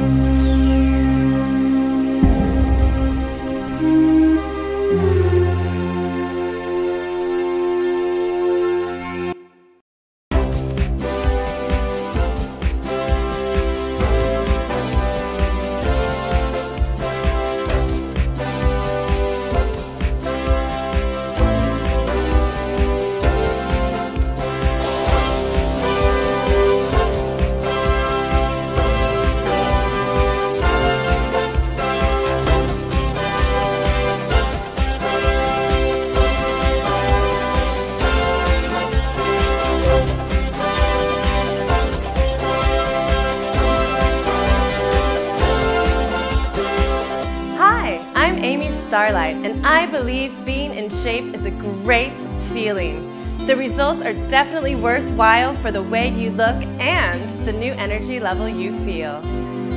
Hi, And I believe being in shape is a great feeling. The results are definitely worthwhile for the way you look and the new energy level you feel.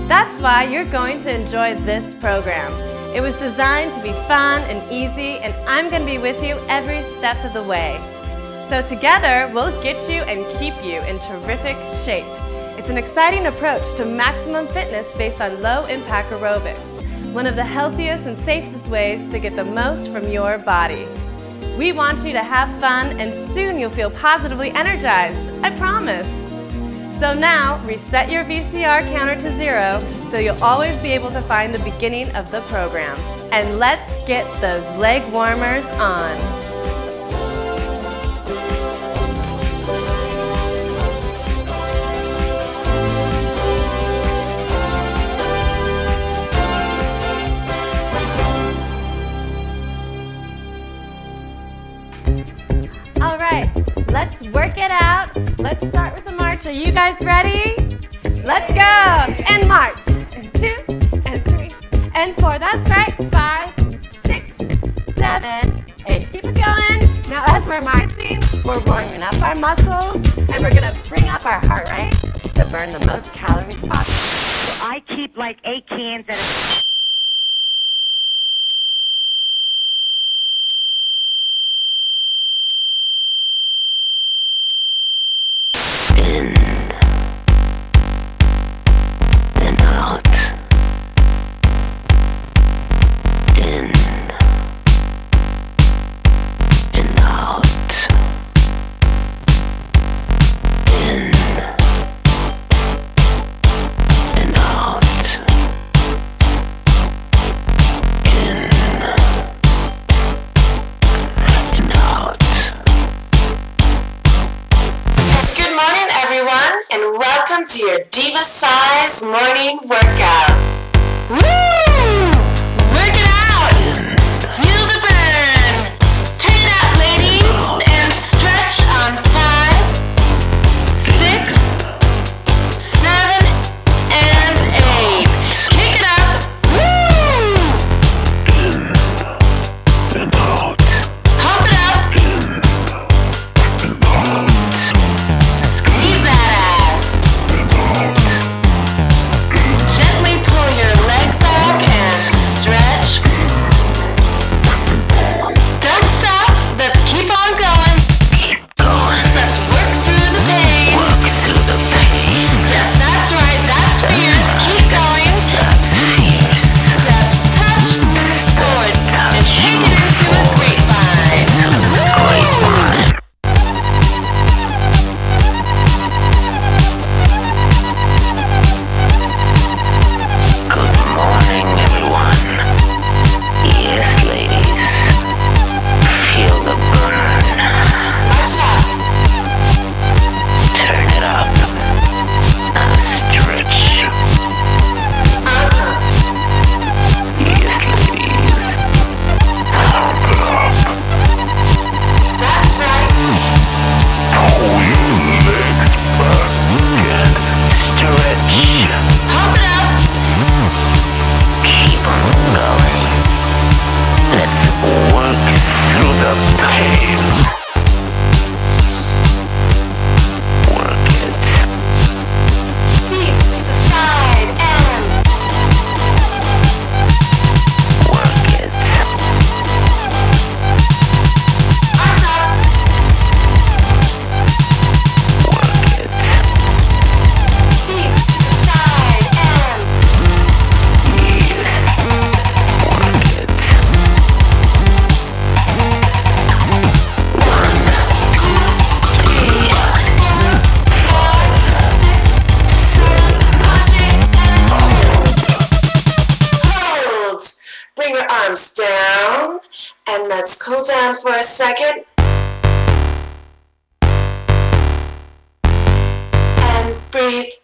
That's why you're going to enjoy this program. It was designed to be fun and easy, and I'm going to be with you every step of the way. So together, we'll get you and keep you in terrific shape. It's an exciting approach to maximum fitness based on low impact aerobics, one of the healthiest and safest ways to get the most from your body. We want you to have fun and soon you'll feel positively energized, I promise. So now, reset your VCR counter to zero so you'll always be able to find the beginning of the program. And let's get those leg warmers on. Work it out. Let's start with the march. Are you guys ready? Let's go. And march. And two, and three, and four. That's right. Five, six, seven, eight. Keep it going. Now, as we're marching, we're warming up our muscles, and we're gonna bring up our heart rate to burn the most calories possible. So I keep like eight cans at a welcome to your Diva Size morning workout. the pain. Let's cool down for a second. And breathe